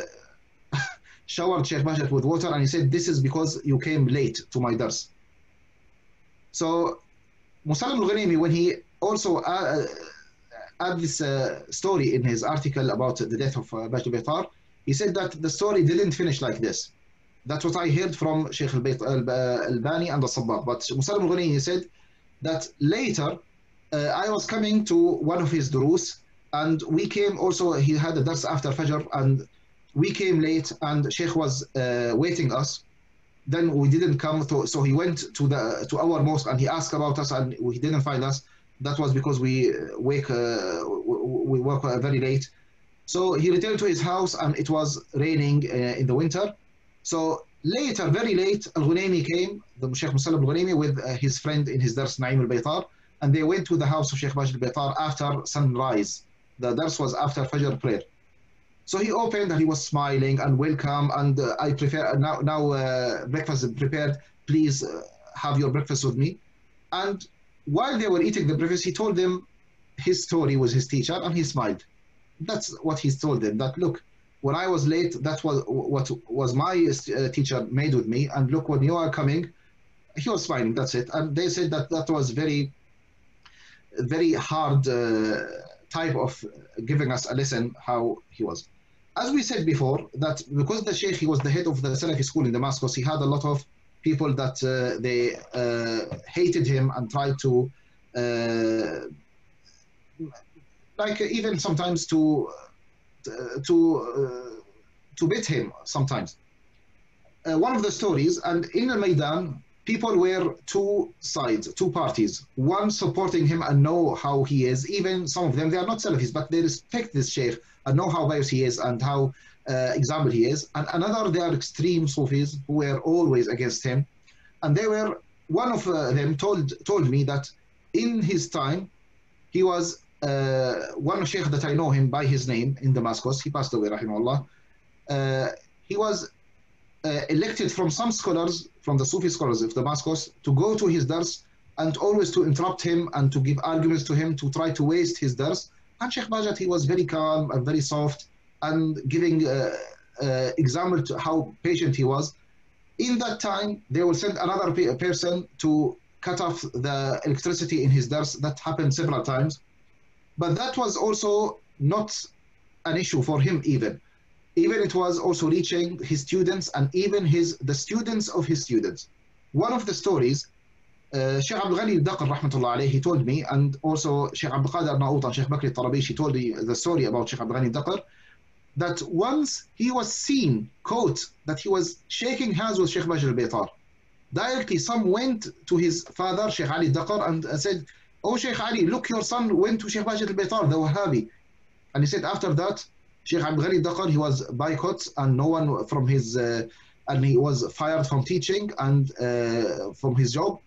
showered Sheikh Bahjat with water and he said, this is because you came late to my dars. So Musallam al-Ghanimi, when he also uh, add this uh, story in his article about the death of uh, Baytar, he said that the story didn't finish like this. That's what I heard from Sheikh al-Bani and the Sabbagh. But Musallam al-Ghanimi said that later uh, I was coming to one of his durus and we came also, he had a dars after Fajr and we came late and Sheikh was uh, waiting us. Then we didn't come, to, so he went to the to our mosque and he asked about us and he didn't find us. That was because we wake uh, we work very late. So he returned to his house and it was raining uh, in the winter. So later, very late, Al-Ghunaymi came, the Sheikh Musallam Al-Ghunaymi with uh, his friend in his dars Naim Al-Baytar and they went to the house of Sheikh Bahjat Al-Baytar after sunrise. The dars was after Fajr prayer. So he opened and he was smiling and welcome. And uh, I prefer now, now uh, breakfast is prepared. Please uh, have your breakfast with me. And while they were eating the breakfast, he told them his story was his teacher and he smiled. That's what he told them that look, when I was late, that was what was my uh, teacher made with me. And look, when you are coming, he was smiling. That's it. And they said that that was very, very hard uh, type of giving us a lesson how he was as we said before, that because the Sheikh he was the head of the Salafi school in Damascus, he had a lot of people that uh, they uh, hated him and tried to, uh, like even sometimes to to to beat him sometimes. one of the stories, and in the Maidan, people were two sides, two parties. One supporting him and know how he is. Even some of them, they are not Salafis, but they respect this Sheikh and know how pious he is and how uh, example he is. And another, they are extreme Sufis who were always against him. And they were, one of uh, them told, told me that in his time, he was uh, one sheikh that I know him by his name in Damascus. He passed away, rahimahullah. Uh, he was uh, elected from some scholars, from the Sufi scholars of Damascus, to go to his dars and always to interrupt him and to give arguments to him to try to waste his dars and Sheikh Bajat, he was very calm and very soft and giving uh, uh, example to how patient he was. In that time, they will send another person to cut off the electricity in his dars. That happened several times. But that was also not an issue for him even. Even it was also reaching his students and even his the students of his students. One of the stories uh, Sheikh Abdul Ghani Daqr, rahmatullah alayhi, he told me, and also Sheikh Abdul Qadir Naut and Sheikh Bakri Tarabishi told me the story about Sheikh Abdul Ghani Daqr, that once he was seen, quote, that he was shaking hands with Sheikh Bahjat al-Baytar. Directly, some went to his father, Sheikh Ali Daqr, and said, Oh, Sheikh Ali, look, your son went to Sheikh Bahjat al-Baytar, the Wahhabi. And he said, after that, Sheikh Abdul Ghani Daqr, he was boycott, and no one from his, uh, and he was fired from teaching and uh, from his job.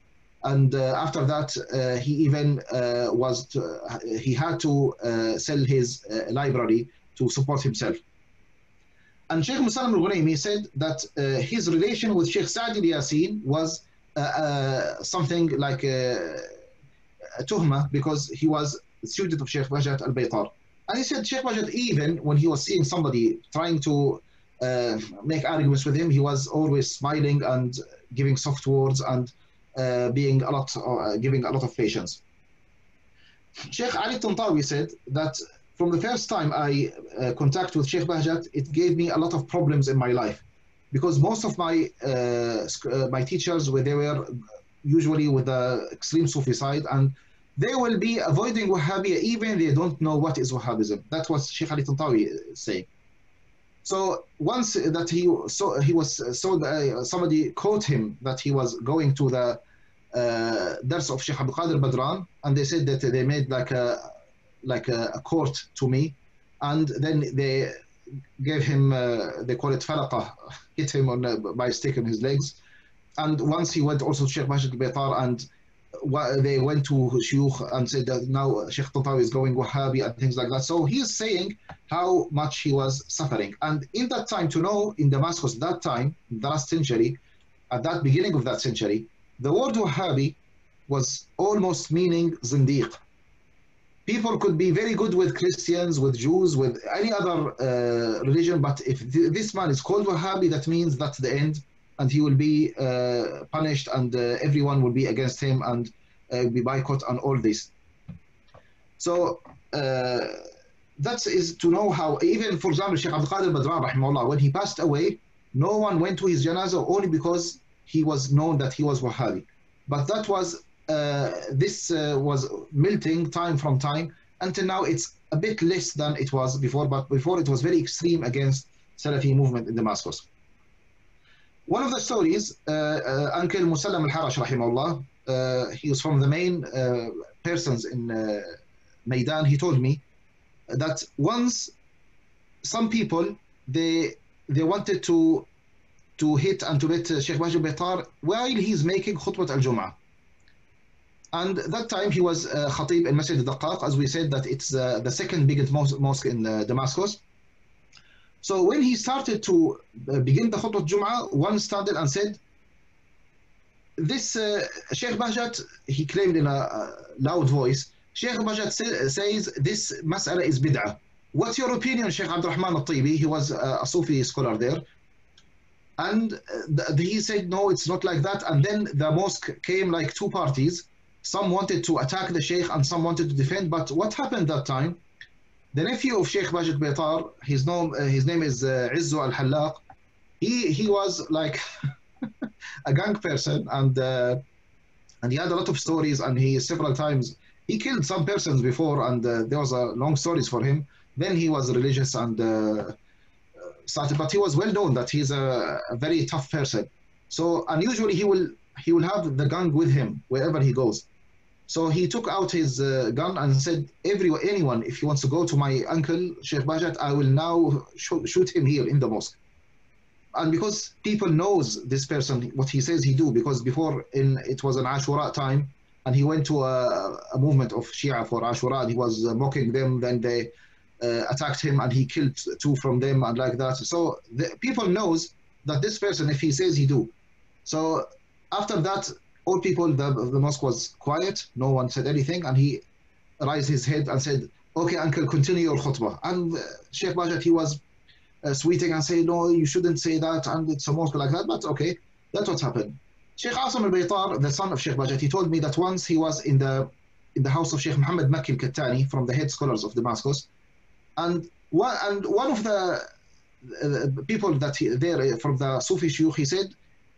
And uh, after that, uh, he even uh, was to, he had to uh, sell his library to support himself. And Sheikh Musallam al-Ghunaymi said that his relation with Sheikh Saad al-Yasin was something like tuhma because he was a student of Sheikh Bahjat al-Baytar. And he said Sheikh Bahjat, even when he was seeing somebody trying to uh, make arguments with him, he was always smiling and giving soft words and uh, being a lot, uh, giving a lot of patience. Sheikh Ali Tantawi said that from the first time I uh, contact with Sheikh Bahjat, it gave me a lot of problems in my life because most of my uh, uh, my teachers, where they were usually with the extreme Sufi side, and they will be avoiding Wahhabiyya even they don't know what is Wahhabism. That's what Sheikh Ali Tantawi saying. So once that he so he was so uh, somebody caught him that he was going to the uh, dars of Sheikh Abdul Qadir Badran, and they said that they made like a like a, a court to me, and then they gave him uh, they call it falaqa, hit him on uh, by stick his legs, and once he went also to Sheikh Bashir Baytar and they went to Shuyukh and said that now Sheikh Tantawi is going Wahhabi and things like that. So he is saying how much he was suffering. And in that time, to know in Damascus, that time, the last century, at that beginning of that century, the word Wahhabi was almost meaning Zindiq. People could be very good with Christians, with Jews, with any other uh, religion, but if th this man is called Wahhabi, that means that's the end and he will be uh, punished and uh, everyone will be against him and uh, be boycott and all this. So that is to know how, even for example, Sheikh Abdul Qadir Badran, when he passed away, no one went to his janazah only because he was known that he was Wahhabi. But that was, uh, this uh, was melting time from time until now it's a bit less than it was before, but before it was very extreme against Salafi movement in Damascus. One of the stories, uh, uh, Uncle Musallam al-Harash, rahimahullah, uh, he was from the main persons in Maidan. He told me that once some people, they they wanted to to hit and to hit Sheikh Bahjat Baytar while he's making khutbah al-Jum'ah. And that time he was uh, khatib in Masjid al-Daqqaq, as we said that it's uh, the second biggest mosque in uh, Damascus. So when he started to uh, begin the khutbah Jum'ah, one started and said, this uh, Sheikh Bahjat, he claimed in a, loud voice, Sheikh Bahjat say, says this mas'ala is bid'ah. What's your opinion, Sheikh Abdurrahman al-Tibi? He was a, a Sufi scholar there. And uh, he said, no, it's not like that. And then the mosque came like two parties. Some wanted to attack the Sheikh and some wanted to defend. But what happened that time? The nephew of Sheikh Majid Baytar, his name, uh, his name is uh, Izzu al. He, he was like a gang person and uh, and he had a lot of stories and he several times he killed some persons before and uh, there was a long stories for him. Then he was religious and uh, started, but he was well known that he's a, a very tough person. So unusually he will he will have the gun with him wherever he goes. So he took out his uh, gun and said, "Everyone, anyone, if he wants to go to my uncle Sheikh Bahjat, I will now sh shoot him here in the mosque." And because people knows this person, what he says he do, because before in it was an Ashura time, and he went to a, a movement of Shia for Ashura, and he was uh, mocking them. Then they uh, attacked him, and he killed two from them, and like that. So the, people knows that this person, if he says he do. So after that, all people, the, the mosque was quiet, no one said anything, and he raised his head and said, okay, uncle, continue your khutbah. And uh, Sheikh Bahjat, he was uh, sweeting and saying, no, you shouldn't say that, and it's a mosque like that, but okay, that's what happened. Sheikh Asim al-Baytar, the son of Sheikh Bahjat, he told me that once he was in the in the house of Sheikh Muhammad Makki al-Kattani, from the head scholars of Damascus, and one, and one of the uh, people that he, there from the Sufi shuyukh, he said,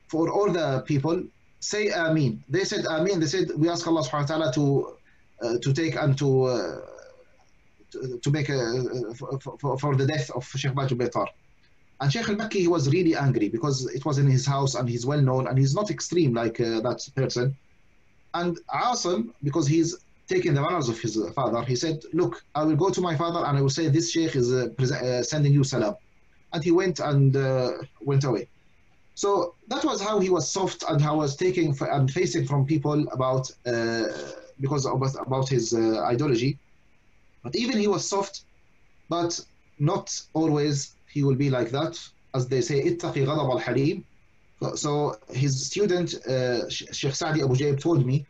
for all the people, say Ameen. They said Ameen. They said, we ask Allah subhanahu wa ta'ala to, uh, to take and to, uh, to, to, make a, for, for, the death of Sheikh Bahjat Baytar. And Sheikh al-Makki, he was really angry because it was in his house and he's well known and he's not extreme like uh, that person. And Asim, because he's taking the manners of his father, he said, look, I will go to my father and I will say this Sheikh is uh, uh, sending you salam. And he went and uh, went away. So that was how he was soft and how was taking and facing from people about uh, because about his uh, ideology. But even he was soft, but not always he will be like that. As they say, ittaqi ghadab al-halim. So his student, uh, Sheikh Saadi Abu Jaib told me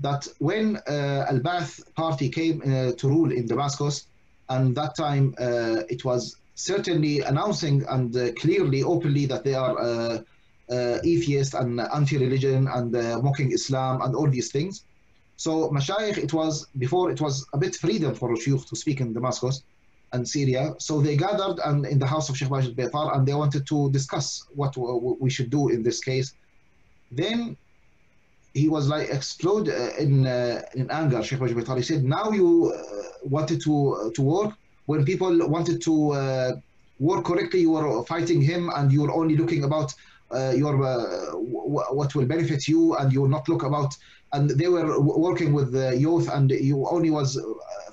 that when uh, al-Ba'ath party came uh, to rule in Damascus, and that time uh, it was certainly announcing and uh, clearly, openly that they are uh, uh, uh, atheist and anti-religion and mocking Islam and all these things. So Mashayikh, it was before it was a bit freedom for Shuyukh to speak in Damascus and Syria. So they gathered and in the house of Sheikh Bahjat Baytar and they wanted to discuss what we should do in this case. Then he was like explode uh, in uh, in anger. Sheikh Bahjat Baytar. He said, "Now you uh, wanted to to work when people wanted to work correctly. You were fighting him, and you were only looking about Uh, your uh, what will benefit you, and you will not look about." And they were working with the youth, and you only was uh,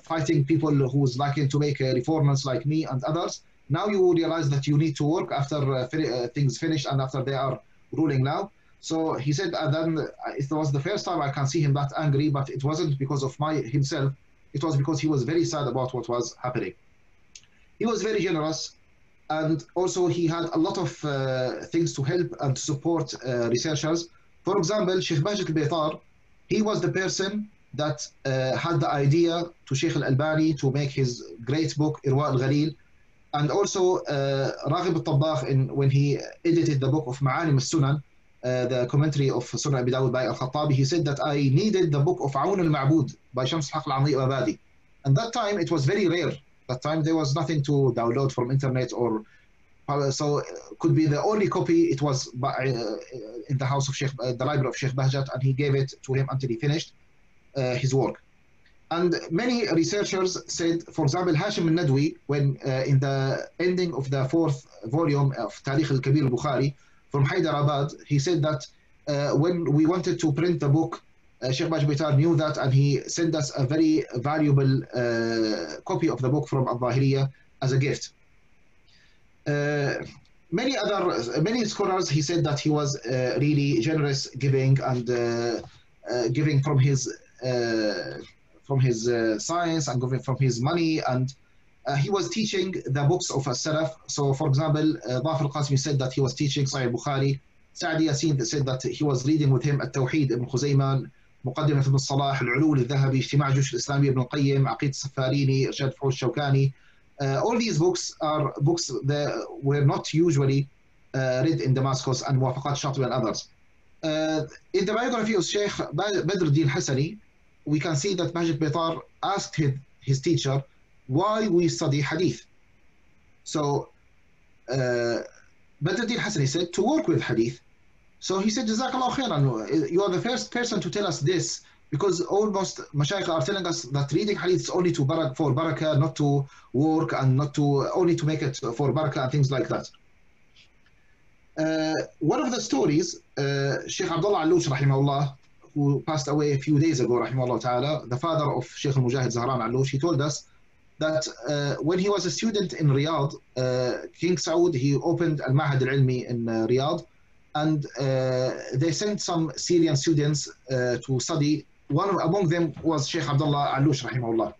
fighting people who's liking to make reformers like me and others. Now you realize that you need to work after things finish and after they are ruling now. So he said, and then it was the first time I can see him that angry, but it wasn't because of my himself. It was because he was very sad about what was happening. He was very generous, and also he had a lot of uh, things to help and to support uh, researchers. For example, Sheikh Bahjat al-Baytar, he was the person that uh, had the idea to Sheikh al-Albani to make his great book, Irwa al-Ghalil, and also uh, Raghib al-Tabbakh, when he edited the book of Ma'alim al-Sunan, uh, the commentary of Sunan Abi Dawud by Al-Khattabi, he said that I needed the book of Aoun al-Ma'bud by Shams al-Haq al-Amri Abadi. And that time it was very rare. That time there was nothing to download from internet or uh, so could be the only copy it was by, uh, in the house of Sheikh, uh, the library of Sheikh Bahjat and he gave it to him until he finished uh, his work. And many researchers said, for example, Hashim al-Nadwi, when uh, in the ending of the fourth volume of Tarikh al-Kabir al-Bukhari, from Hyderabad, he said that uh, when we wanted to print the book, uh, Sheikh Baj Baytar knew that and he sent us a very valuable uh, copy of the book from Al-Zahiriya as a gift. Uh, many other, many scholars, he said that he was uh, really generous giving and uh, giving from his from his science and giving from his money and he was teaching the books of As-Salaf. So, for example, uh, al-Qasimi said that he was teaching Sahih Bukhari. Sa'di Yasin said that he was reading with him At-Tawheed ibn Khuzaymah, مقدمة ابن الصلاح العلول الذهبي اجتماع الجيش الإسلامي ابن القيم عقيدة السفاريني إرشاد فحوش الشوكاني uh, all these books are books that were not usually uh, read in Damascus and Muwafaqat Shatibi and others. Uh, in the biography of Sheikh al-Din Hassani, we can see that Majid Baitar asked his, his teacher why we study hadith. So uh, Badruddin Hassani said to work with hadith. So he said, Jazakallah khairan, you are the first person to tell us this because almost mashayikh are telling us that reading hadith is only to barak for barakah, not to work and not to only to make it for barakah and things like that. Uh, one of the stories, uh, Sheikh Abdullah Alloush, rahimahullah, who passed away a few days ago, rahimahullah ta'ala, the father of Sheikh Mujahid Zahran Alloush, he told us that uh, when he was a student in Riyadh, uh, King Saud, he opened Al Mahad Al Ilmi in uh, Riyadh, and uh, they sent some Syrian students uh, to study. One among them was Sheikh Abdullah Alloush, rahimahullah.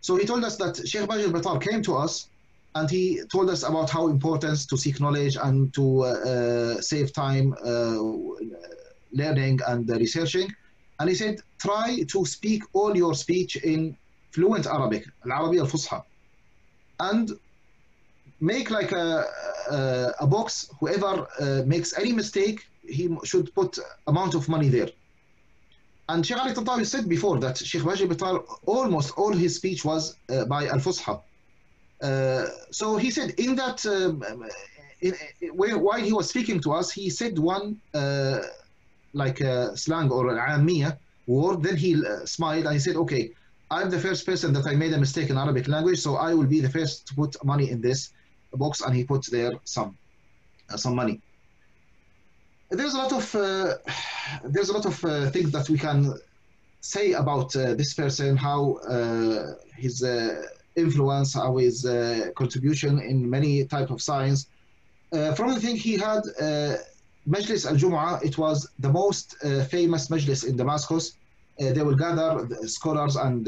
So he told us that Sheikh Bahjat Baytar came to us and he told us about how important to seek knowledge and to uh, uh, save time uh, learning and researching. And he said, try to speak all your speech in fluent Arabic, Al-Arabi al-Fusha. And make like a, a, a box. Whoever uh, makes any mistake, he should put amount of money there. And Sheikh Ali Tantawi said before that Sheikh Baji Baytar, almost all his speech was uh, by Al-Fusha. Uh, so he said in that, um, in, in, while he was speaking to us, he said one uh, like a slang or an word, then he uh, smiled and he said, okay, I'm the first person that I made a mistake in Arabic language, so I will be the first to put money in this box, and he puts there some uh, some money. There's a lot of uh, there's a lot of uh, things that we can say about uh, this person, how uh, his influence, how his contribution in many type of science. from the thing he had, Majlis al-Jumu'ah, it was the most famous majlis in Damascus. They will gather the scholars and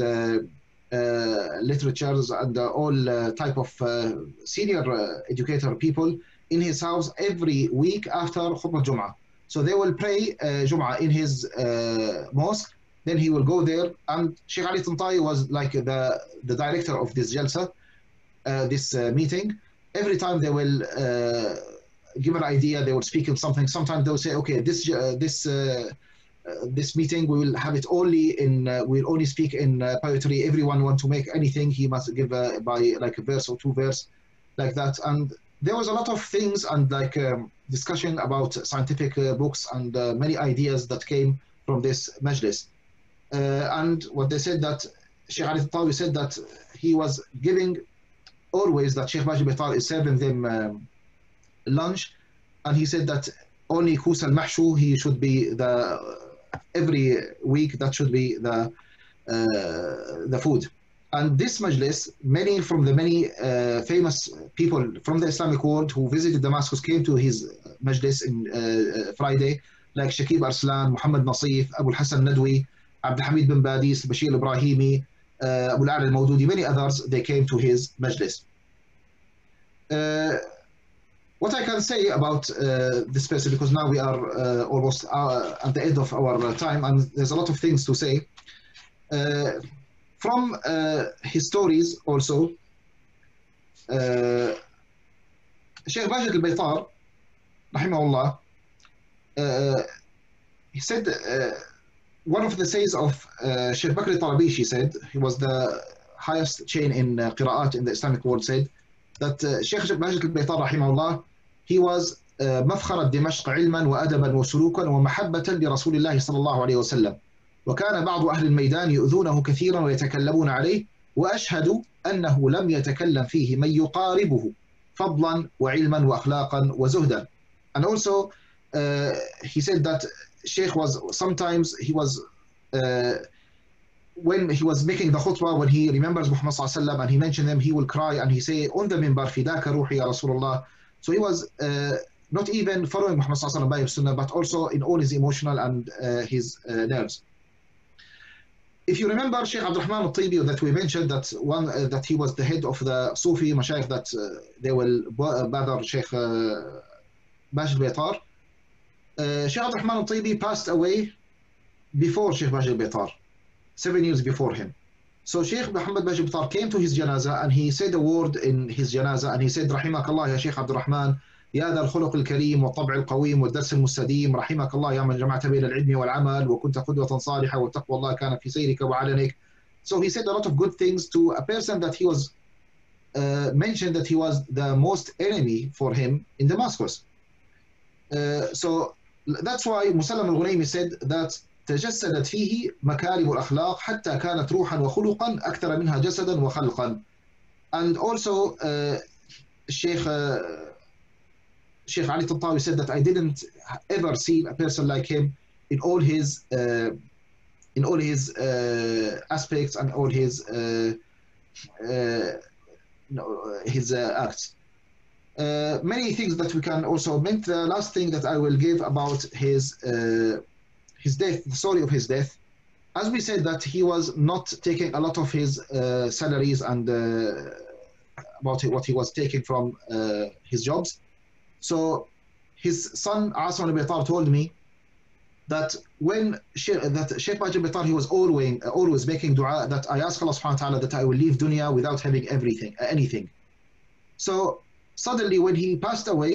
literatures and uh, all uh, type of uh, senior uh, educator people in his house every week after Khutbah Jum'ah. So they will pray uh, Jum'ah in his uh, mosque. Then he will go there. And Sheikh Ali Tantawi was like the, the director of this jalsa, uh, this uh, meeting. Every time they will uh, give an idea, they will speak of something. Sometimes they'll say, okay, this uh, this uh, this meeting we will have it only in uh, we'll only speak in uh, poetry. Everyone want to make anything, he must give by like a verse or two verse, like that. And there was a lot of things and like um, discussion about scientific uh, books and uh, many ideas that came from this majlis. And what they said that Sheikh Ali Tawi said that he was giving always that Sheikh Bahjat Bitar is serving them um, lunch, and he said that only Kus al Mahshu he should be the every week that should be the uh, the food. And this majlis, many from the many uh, famous people from the Islamic world who visited Damascus came to his majlis in uh, Friday, like Shakib Arslan, Muhammad Nasif, Abu Hassan Nadwi, Abdul Hamid bin Badis, Bashir Ibrahimi, uh, Abu Al Maududi, many others, they came to his majlis. Uh, what I can say about uh, this person, because now we are uh, almost uh, at the end of our time, and there's a lot of things to say. Uh, from uh, his stories also, uh, Sheikh Bahjat al-Baytar, rahimahullah, uh, he said, uh, one of the says of uh, Sheikh Bakr al-Tarabishi said, he was the highest chain in uh, qira'at in the Islamic world, said that uh, Sheikh Bahjat al-Baytar, rahimahullah, he was uh, مفخر دمشق علما وأدبا وسلوكا ومحبة لرسول الله صلى الله عليه وسلم. وكان بعض أهل الميدان يؤذونه كثيرا ويتكلمون عليه وأشهد أنه لم يتكلم فيه من يقاربه فضلا وعلما وأخلاقا وزهدا. And also uh, he said that Sheikh was sometimes he was uh, when he was making the khutbah when he remembers Muhammad صلى الله عليه وسلم and he mentioned them he will cry and he say on the minbar روحي يا رسول الله So he was uh, not even following Muhammad Sallallahu by his sunnah, but also in all his emotional and uh, his uh, nerves. If you remember Sheikh Abdurrahman al-Tibi that we mentioned that one uh, that he was the head of the Sufi mashayikh that uh, they will bother Sheikh uh, Bashir Baytar. Uh, Sheikh Abdurrahman al-Tibi passed away before Sheikh Bashir Baytar, seven years before him. so Sheikh Muhammad Bashir Baitar came to his janaza and he said a word in his janaza and he said رحمك الله يا شيخ عبد الرحمن يا ذا الخلق الكريم والطبع القويم والدرس المستديم رحمك الله يا من جمعت بين العلم والعمل وكنت قدوة صالحة وتقوى الله كان في سيرك وعلنك So he said a lot of good things to a person that he was uh, mentioned that he was the most enemy for him in Damascus. Uh, so that's why Musallam al-Ghunaymi said that تجسدت فيه مكارم الأخلاق حتى كانت روحا وخلقا أكثر منها جسدا وخلقا. And also uh, Sheikh uh, Sheikh Ali Tantawi said that I didn't ever see a person like him in all his uh, in all his uh, aspects and all his uh, no, his acts. many things that we can also mention. The last thing that I will give about his his death, the story of his death. As we said that he was not taking a lot of his uh, salaries and uh, about what he was taking from uh, his jobs. So his son Asim al-Bitar told me that when Sheikh, that Sheikh Bahjat Bitar, he was always always making dua that I ask Allah subhanahu wa ta'ala that I will leave dunya without having everything, anything. So suddenly when he passed away,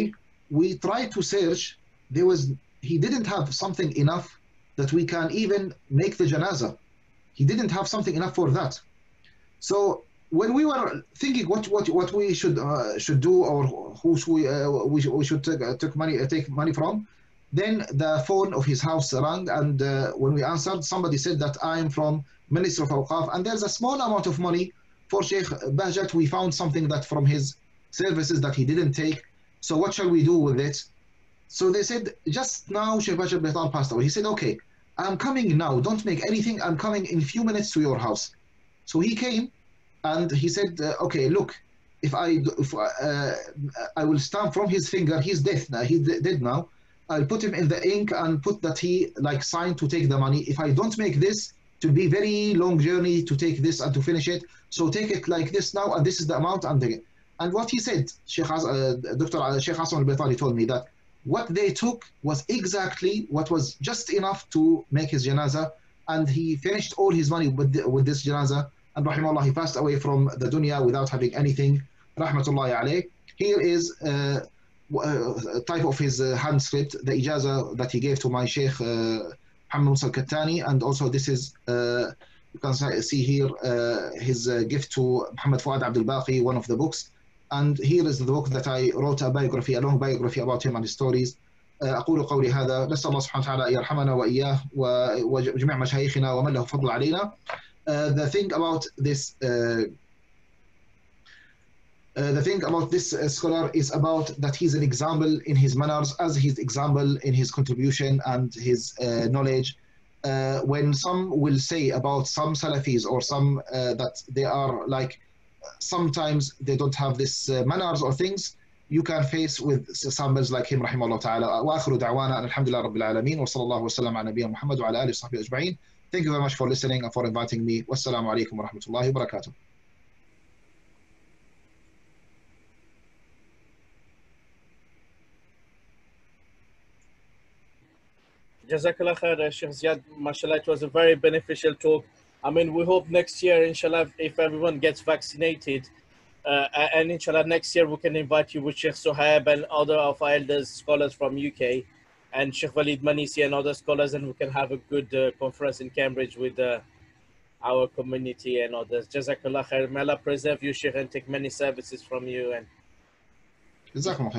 we tried to search, there was, he didn't have something enough that we can even make the janaza. He didn't have something enough for that. So when we were thinking what what what we should uh, should do or who should we uh, we, we should take, uh, take money take money from, then the phone of his house rang and uh, when we answered, somebody said that I am from Minister of Awqaf and there's a small amount of money for Sheikh Bahjat. We found something that from his services that he didn't take. So what shall we do with it? So they said just now Sheikh Baytar passed away. He said, okay, I'm coming now. Don't make anything. I'm coming in a few minutes to your house. So he came and he said, uh, "Okay, look, if I if uh, I will stamp from his finger, he's dead now. He's dead now. I'll put him in the ink and put that he like signed to take the money. If I don't make this, to be very long journey to take this and to finish it. So take it like this now, and this is the amount. And the, and what he said, Sheikh uh, Dr. Sheikh Hassan al-Baytali told me that what they took was exactly what was just enough to make his janaza, and he finished all his money with the, with this janaza. And rahimahullah, he passed away from the dunya without having anything. Rahmatullahi alayh. Here is uh, a type of his uh, hand script, the ijaza that he gave to my Sheikh uh, Muhammad al-Kattani, and also this is, uh, you can see here uh, his uh, gift to Muhammad Fuad Abdul Baqi, one of the books And here is the book that I wrote a biography, a long biography about him and his stories. أقول قولي هذا نسأل الله سبحانه وتعالى يرحمنا وإياه وجميع مشايخنا ومن له فضل علينا. The thing about this uh, the thing about this uh, scholar is about that he's an example in his manners as his example in his contribution and his uh, knowledge. Uh, when some will say about some Salafis or some that they are like sometimes they don't have this uh, manners or things you can face with somebody like him رحمه الله تعالى Dawana, دعوانا أن الحمد لله رب العالمين وصلى الله وسلم على نبينا محمد وعلى آله وصحبه أجمعين Thank you very much for listening and for inviting me. Wassalamu alaikum wa rahmatullahi wa barakatuh. Jazakallah khair, Sheikh Ziad. MashaAllah, it was a very beneficial talk. I mean, we hope next year, inshallah, if everyone gets vaccinated, uh, and inshallah, next year we can invite you with Sheikh Suhaib and other of our elders, scholars from UK, and Sheikh Walid Manisi and other scholars, and we can have a good uh, conference in Cambridge with uh, our community and others. Jazakallah khair. May Allah preserve you, Sheikh, and take many services from you. And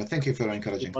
Thank you for encouraging.